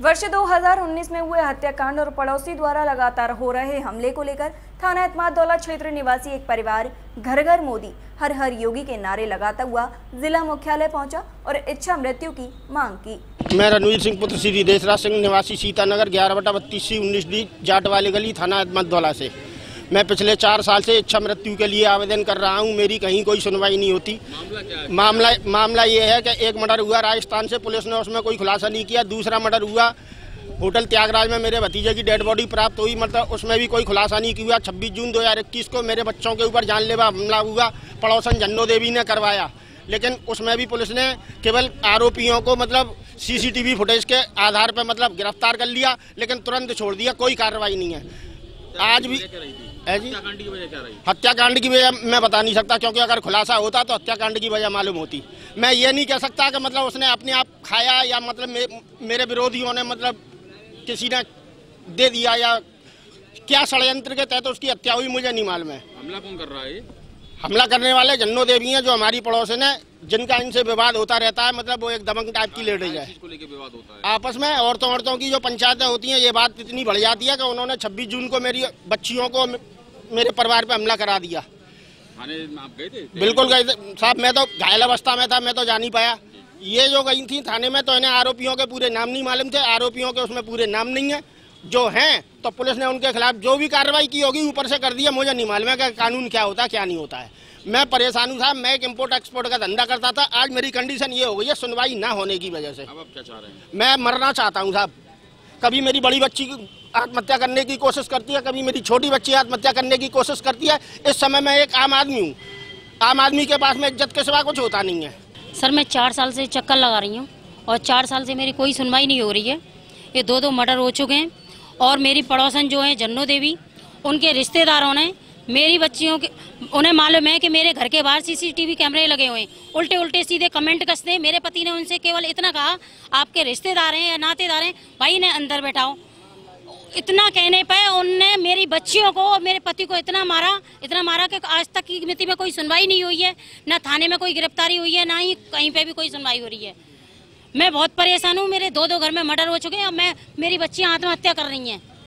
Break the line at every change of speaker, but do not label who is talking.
वर्ष 2019 में हुए हत्याकांड और पड़ोसी द्वारा लगातार हो रहे हमले को लेकर थाना एतमादौला क्षेत्र निवासी एक परिवार घर घर मोदी हर हर योगी के नारे लगाता हुआ जिला मुख्यालय पहुँचा और इच्छा मृत्यु की मांग की।
मैं रणवीर सिंह पुत्र श्री देशराज सिंह निवासी सीतानगर, ग्यारह बटा बत्तीस सी उन्नीस डी जाट वाली गली थाना एतमादौला से। मैं पिछले चार साल से इच्छा मृत्यु के लिए आवेदन कर रहा हूँ मेरी कहीं कोई सुनवाई नहीं होती। मामला मामला ये है कि एक मर्डर हुआ राजस्थान से पुलिस ने उसमें कोई खुलासा नहीं किया। दूसरा मर्डर हुआ होटल त्यागराज में मेरे भतीजे की डेड बॉडी प्राप्त हुई मतलब उसमें भी कोई खुलासा नहीं किया। छब्बीस जून 2021 को मेरे बच्चों के ऊपर जानलेवा हमला हुआ पड़ोसन जन्नो देवी ने करवाया। लेकिन उसमें भी पुलिस ने केवल आरोपियों को मतलब सीसीटीवी फुटेज के आधार पर मतलब गिरफ़्तार कर लिया लेकिन तुरंत छोड़ दिया कोई कार्रवाई नहीं है। आज भी है जी।
हत्याकांड की वजह
मैं बता नहीं सकता क्योंकि अगर खुलासा होता तो हत्याकांड की वजह मालूम होती। मैं ये नहीं कह सकता कि मतलब उसने अपने आप खाया या मतलब मे, मेरे विरोधियों ने मतलब किसी ने दे दिया या क्या षडयंत्र के तहत तो उसकी हत्या हुई मुझे नहीं मालूम है।
हमला कौन कर रहा है
हमला करने वाले जन्नो देवी हैं जो हमारी पड़ोसन है। जिनका इनसे विवाद होता रहता है मतलब वो एक दबंग टाइप की लेडीज़ है।
है।
आपस में औरतों औरतों की जो पंचायतें होती हैं ये बात इतनी बढ़ जाती है कि उन्होंने 26 जून को मेरी बच्चियों को मेरे परिवार पे हमला करा दिया।
आप गए थे?
बिल्कुल गए थे। साहब मैं तो घायल अवस्था में था मैं तो जा नहीं पाया। ये जो गई थी थाने में तो इन्हें आरोपियों के पूरे नाम नहीं मालूम थे आरोपियों के उसमें पूरे नाम नहीं है। जो हैं तो पुलिस ने उनके खिलाफ जो भी कार्रवाई की होगी ऊपर से कर दिया मुझे नहीं मालूम है कि कानून क्या होता है क्या नहीं होता है। मैं परेशान हूँ साहब मैं एक इम्पोर्ट एक्सपोर्ट का धंधा करता था। आज मेरी कंडीशन ये हो गई है सुनवाई ना होने की वजह से।
अब आप क्या चाह रहे हैं?
मैं मरना चाहता हूँ साहब। कभी मेरी बड़ी बच्ची आत्महत्या करने की कोशिश करती है कभी मेरी छोटी बच्ची आत्महत्या करने की कोशिश करती है। इस समय मैं एक आम आदमी हूँ। आम आदमी के पास में इज़्ज़त के सिवा कुछ होता नहीं है।
सर मैं चार साल से चक्कर लगा रही हूँ और चार साल से मेरी कोई सुनवाई नहीं हो रही है। ये दो दो मर्डर हो चुके हैं और मेरी पड़ोसन जो है जन्नो देवी उनके रिश्तेदारों ने मेरी बच्चियों के, उन्हें मालूम है कि मेरे घर के बाहर सीसीटीवी कैमरे लगे हुए हैं। उल्टे उल्टे सीधे कमेंट कसते हैं। मेरे पति ने उनसे केवल इतना कहा, आपके रिश्तेदार हैं या नातेदार हैं, भाई ने अंदर बैठाओ। इतना कहने पर उनने मेरी बच्चियों को और मेरे पति को इतना मारा इतना मारा कि आज तक की मिति में कोई सुनवाई नहीं हुई है। ना थाने में कोई गिरफ्तारी हुई है, ना ही कहीं पर भी कोई सुनवाई हो रही है। मैं बहुत परेशान हूँ। मेरे दो दो घर में मर्डर हो चुके हैं और मैं, मेरी बच्चियाँ आत्महत्या कर रही हैं।